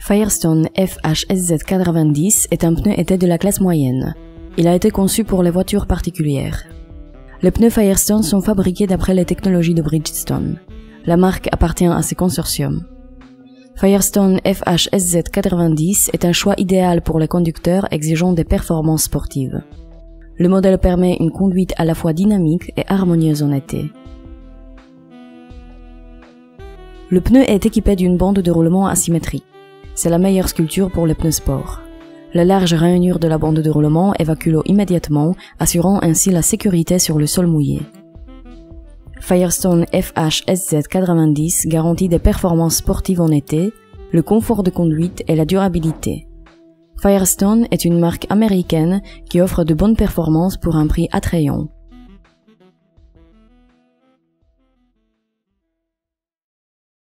Firestone FHSZ90 est un pneu été de la classe moyenne. Il a été conçu pour les voitures particulières. Les pneus Firestone sont fabriqués d'après les technologies de Bridgestone. La marque appartient à ce consortium. Firestone FHSZ90 est un choix idéal pour les conducteurs exigeant des performances sportives. Le modèle permet une conduite à la fois dynamique et harmonieuse en été. Le pneu est équipé d'une bande de roulement asymétrique. C'est la meilleure sculpture pour les pneus sport. La large rainure de la bande de roulement évacue l'eau immédiatement, assurant ainsi la sécurité sur le sol mouillé. Firestone FH 90 garantit des performances sportives en été, le confort de conduite et la durabilité. Firestone est une marque américaine qui offre de bonnes performances pour un prix attrayant.